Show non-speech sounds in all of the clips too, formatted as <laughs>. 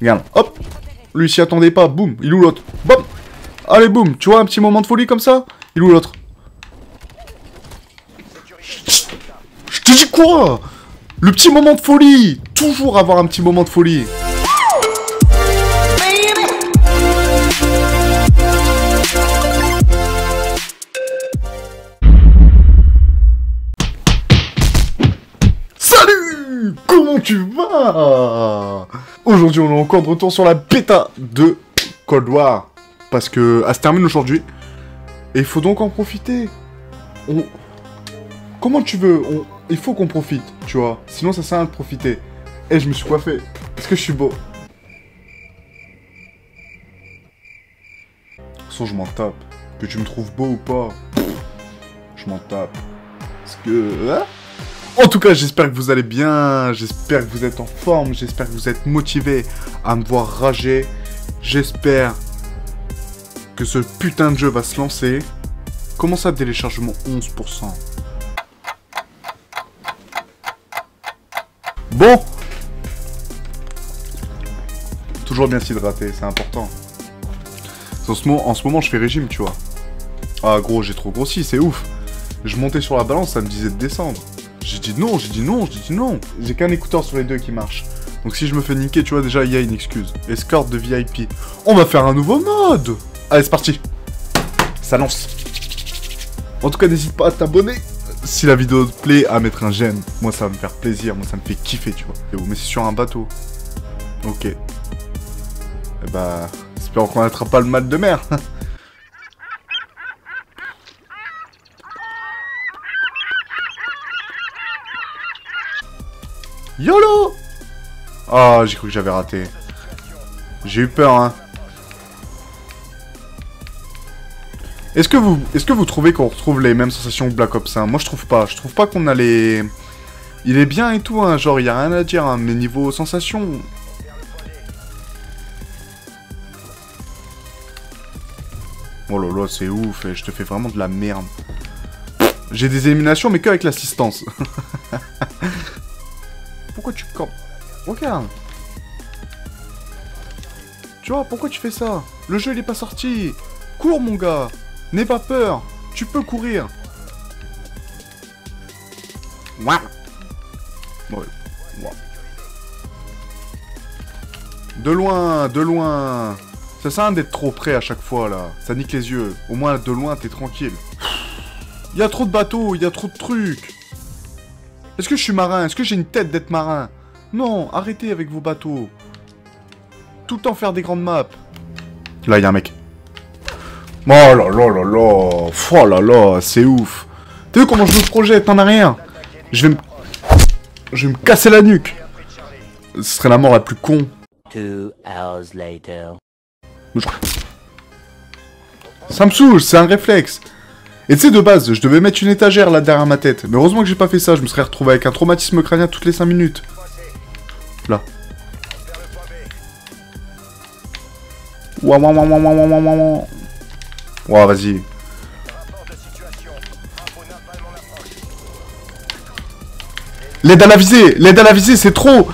Regarde, hop Lui s'y attendait pas, boum, il ou l'autre Boum Allez, boum Tu vois un petit moment de folie comme ça Il ou l'autre. Je te dis quoi? Le petit moment de folie Toujours avoir un petit moment de folie Comment tu vas Aujourd'hui, on est encore de retour sur la bêta de Cold War. Parce que elle se termine aujourd'hui. Et il faut donc en profiter. On... Comment tu veux Il faut qu'on profite, tu vois. Sinon, ça sert à rien de profiter. Eh, je me suis coiffé. Est-ce que je suis beau façon, je m'en tape. Que tu me trouves beau ou pas, je m'en tape. Parce que... hein en tout cas, j'espère que vous allez bien, j'espère que vous êtes en forme, j'espère que vous êtes motivés à me voir rager. J'espère que ce putain de jeu va se lancer. Comment ça, téléchargement 11% Bon Toujours bien s'hydrater, c'est important. En ce, en ce moment, je fais régime, tu vois. Ah gros, j'ai trop grossi, c'est ouf. Je montais sur la balance, ça me disait de descendre. J'ai dit non, j'ai dit non, j'ai dit non. J'ai qu'un écouteur sur les deux qui marche. Donc si je me fais niquer, tu vois, déjà, il y a une excuse. Escorte de VIP. On va faire un nouveau mode Allez, c'est parti Ça lance. En tout cas, n'hésite pas à t'abonner. Si la vidéo te plaît, à mettre un j'aime. Moi, ça va me faire plaisir. Moi, ça me fait kiffer, tu vois. Et mais c'est sur un bateau. Ok. Eh bah, espérons qu'on n'attrape pas le mal de mer. <laughs> YOLO Ah, j'ai cru que j'avais raté. J'ai eu peur, hein. Est-ce que vous, est-ce que vous trouvez qu'on retrouve les mêmes sensations que Black Ops 1 Moi, je trouve pas. Je trouve pas qu'on a les... Il est bien et tout, hein. Genre, y a rien à dire, hein. Mais niveau sensation... Oh là là, c'est ouf. et Je te fais vraiment de la merde. J'ai des éliminations, mais que avec l'assistance. <laughs> Tu campes Regarde. Tu vois, pourquoi tu fais ça Le jeu, il est pas sorti. Cours, mon gars. N'aie pas peur. Tu peux courir. De loin, de loin. Ça sert à d'être trop près à chaque fois, là. Ça nique les yeux. Au moins, de loin, t'es tranquille. Il y a trop de bateaux, il y a trop de trucs. Est-ce que je suis marin? Est-ce que j'ai une tête d'être marin? Non, arrêtez avec vos bateaux. Tout le temps faire des grandes maps. Là, il y a un mec. Oh là là là là Oh là là, c'est ouf T'as vu comment je me projette? T'en as rien Je vais me... Je vais me casser la nuque Ce serait la mort la plus con. Two hours later. Ça me saoule, c'est un réflexe. Et tu sais, de base, je devais mettre une étagère là derrière ma tête. Mais heureusement que j'ai pas fait ça, je me serais retrouvé avec un traumatisme crânien toutes les 5 minutes. Là. Ouah, vas-y. L'aide à la visée L'aide à la visée, c'est trop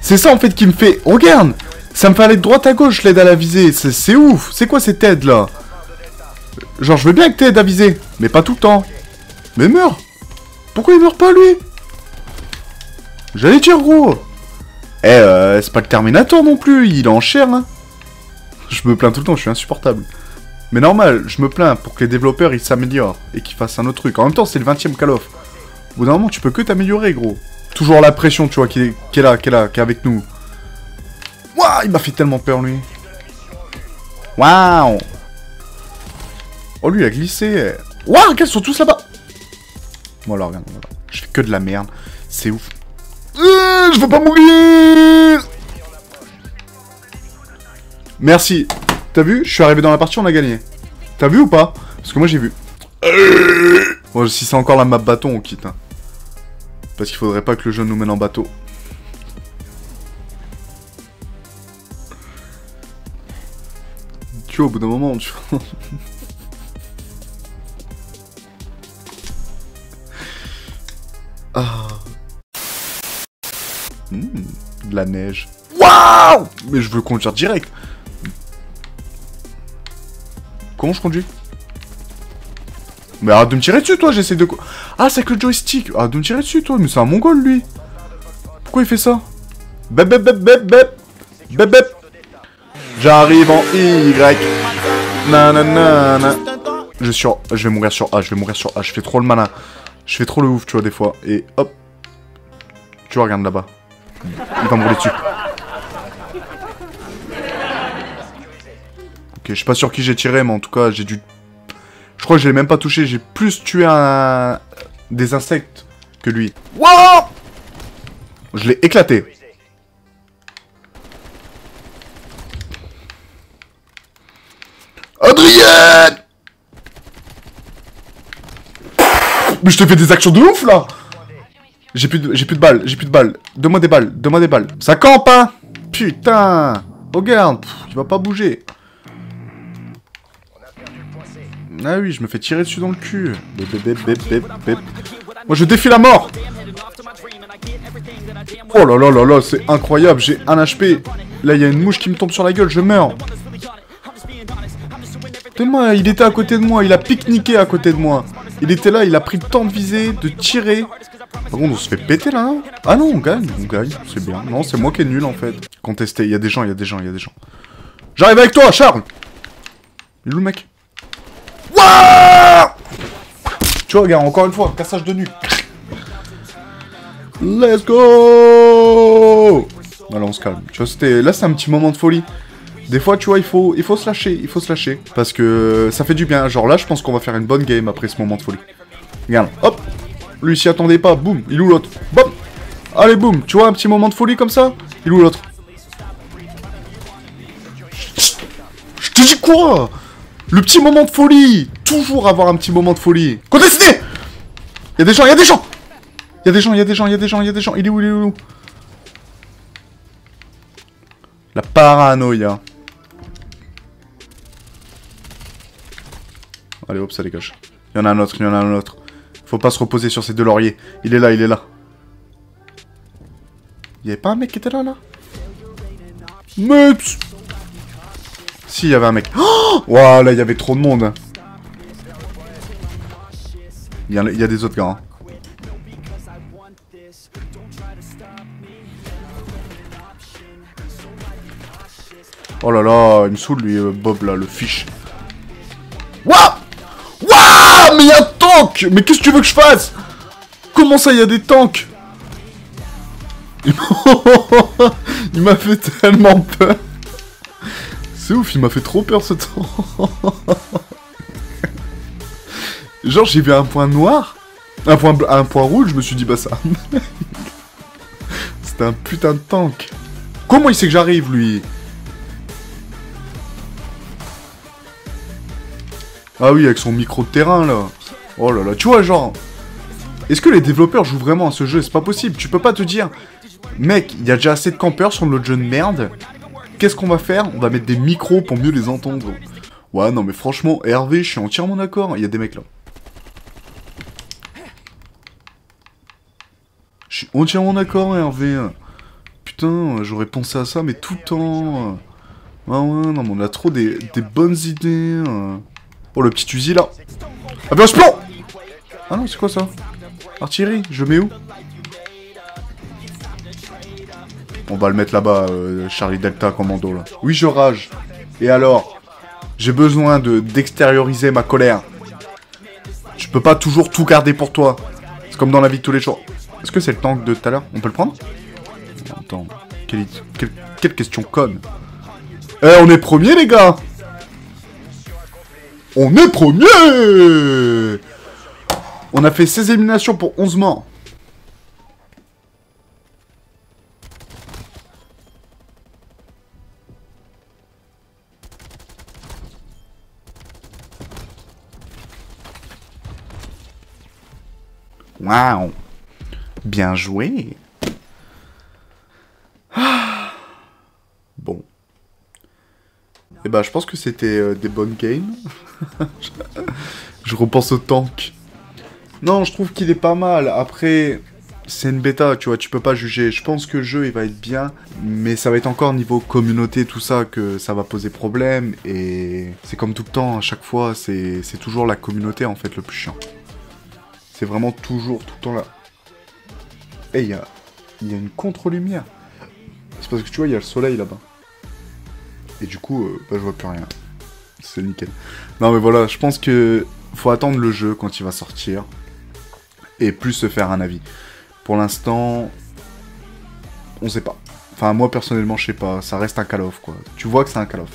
C'est ça, en fait, qui me fait... Regarde Ça me fait aller de droite à gauche, l'aide à la visée. C'est ouf C'est quoi cette aide, là? Genre, je veux bien que t'aides à viser, mais pas tout le temps. Mais meurs Pourquoi il meurt pas, lui? J'allais dire, gros Eh, euh, c'est pas le Terminator non plus, il est en chair, hein Je me plains tout le temps, je suis insupportable. Mais normal, je me plains pour que les développeurs, ils s'améliorent, et qu'ils fassent un autre truc. En même temps, c'est le 20ème Call of. Au bout d'un moment, tu peux que t'améliorer, gros. Toujours la pression, tu vois, qui est, qui est là, qui est là, qui est avec nous. Waouh, il m'a fait tellement peur, lui. Waouh Oh, lui, il a glissé. Waouh, regarde, ils sont tous là-bas. Voilà, regarde, voilà. Je fais que de la merde. C'est ouf. Euh, je veux pas mourir Merci. T'as vu Je suis arrivé dans la partie, on a gagné. T'as vu ou pas? Parce que moi, j'ai vu. Bon, si c'est encore la map bateau, on quitte. hein. Parce qu'il faudrait pas que le jeu nous mène en bateau. Tu vois, au bout d'un moment, tu vois... <laughs> la neige. Waouh Mais je veux conduire direct. Comment je conduis? Mais arrête de me tirer dessus, toi, j'essaie de... Ah, c'est que le joystick Arrête de me tirer dessus, toi, mais c'est un mongol, lui Pourquoi il fait ça? Bep, bep, bep, bep, bep Bep, bep J'arrive en Y Nanana Je suis. Je vais mourir sur A, je vais mourir sur A, je fais trop le malin. Je fais trop le ouf, tu vois, des fois. Et hop Tu vois, regarde là-bas. Il va me rouler dessus. Ok, je suis pas sûr qui j'ai tiré, mais en tout cas, j'ai dû... Je crois que je l'ai même pas touché, j'ai plus tué un... des insectes que lui. Wow Je l'ai éclaté. Adrien Mais je te fais des actions de ouf, là J'ai plus de, plus de balles, j'ai plus de balles. Donne-moi des balles, donne-moi des balles. Ça campe, hein Putain Regarde, pff, il va pas bouger. Ah oui, je me fais tirer dessus dans le cul. Bép, bép, bép. Moi, je défie la mort Oh là là là là, c'est incroyable, j'ai un HP. Là, il y a une mouche qui me tombe sur la gueule, je meurs. Tellement, il était à côté de moi, il a pique-niqué à côté de moi. Il était là, il a pris le temps de viser, de tirer. Par contre, on se fait péter là, Ah non, on gagne, on gagne, c'est bien. Non, c'est moi qui est nul en fait. Contesté, il y a des gens, il y a des gens, il y a des gens. J'arrive avec toi, Charles Il est où le mec? Wouah Tu vois, regarde, encore une fois, cassage de nu. Let's go Voilà, on se calme. Tu vois, c'était... Là, c'est un petit moment de folie. Des fois, tu vois, il faut, il faut se lâcher, il faut se lâcher. Parce que ça fait du bien. Genre là, je pense qu'on va faire une bonne game après ce moment de folie. Regarde, hop Lui s'y attendait pas, boum, il ou l'autre Boum Allez, boum Tu vois, un petit moment de folie comme ça Il ou l'autre Je te dis quoi Le petit moment de folie Toujours avoir un petit moment de folie Contesté Il y a des gens, il y a des gens Il y a des gens, il y a des gens, il y a des gens, il y a des gens. Il est où, il est où La paranoïa. Allez hop, ça dégage. Il y en a un autre, il y en a un autre. Faut pas se reposer sur ces deux lauriers. Il est là, il est là. Il y pas un mec qui était là, là? Mais... Si, il y avait un mec. Oh Waouh, là, il y avait trop de monde. A, il y a des autres gars. hein. Oh là là, il me saoule lui, euh, Bob là, le fiche. Waouh Waouh Mais il y a un tank Mais qu'est-ce que tu veux que je fasse? Comment ça, il y a des tanks? <laughs> Il m'a- fait tellement peur. C'est ouf, il m'a fait trop peur ce temps. <laughs> Genre, j'ai vu un point noir, un point, un point rouge, je me suis dit, bah ça. <laughs> C'était un putain de tank. Comment il sait que j'arrive, lui? Ah oui, avec son micro de terrain, là. Oh là là, tu vois, genre... Est-ce que les développeurs jouent vraiment à ce jeu? C'est pas possible, tu peux pas te dire... Mec, il y a déjà assez de campeurs sur notre jeu de merde. Qu'est-ce qu'on va faire? On va mettre des micros pour mieux les entendre. Ouais, non mais franchement, Hervé, je suis entièrement d'accord. Il y a des mecs là. Je suis entièrement d'accord, Hervé. Putain, j'aurais pensé à ça, mais tout le temps. Ouais, ouais, non, mais on a trop des, des bonnes idées. Oh, le petit fusil là. Ah, ben, je plomb Ah non, c'est quoi ça? Artillerie, je mets où? On va le mettre là-bas, euh, Charlie Delta Commando là. Oui, je rage. Et alors? J'ai besoin de d'extérioriser ma colère. Je peux pas toujours tout garder pour toi. C'est comme dans la vie de tous les jours. Est-ce que c'est le tank de tout à l'heure? On peut le prendre? Attends, quelle, quelle, quelle question conne. Eh, on est premier les gars On est premier. On a fait 16 éliminations pour 11 morts. Waouh. Bien joué Ah. Bon. Ben, je pense que c'était euh, des bonnes games. <laughs> je repense au tank. Non, je trouve qu'il est pas mal. Après, c'est une bêta, tu vois, tu peux pas juger. Je pense que le jeu, il va être bien, mais ça va être encore niveau communauté, tout ça, que ça va poser problème. Et c'est comme tout le temps, à chaque fois, c'est toujours la communauté, en fait, le plus chiant. C'est vraiment toujours, tout le temps là. Et il y a, y a une contre-lumière. C'est parce que tu vois, il y a le soleil là-bas. Et du coup, euh, bah, je vois plus rien. C'est nickel. Non, mais voilà, je pense que faut attendre le jeu quand il va sortir. Et plus se faire un avis. Pour l'instant, on sait pas. Enfin, moi personnellement, je sais pas. Ça reste un Call of, quoi. Tu vois que c'est un Call of.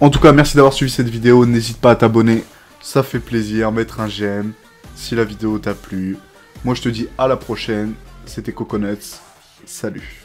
En tout cas, merci d'avoir suivi cette vidéo. N'hésite pas à t'abonner. Ça fait plaisir. Mettre un j'aime. Si la vidéo t'a plu. Moi, je te dis à la prochaine. C'était Coconuts. Salut.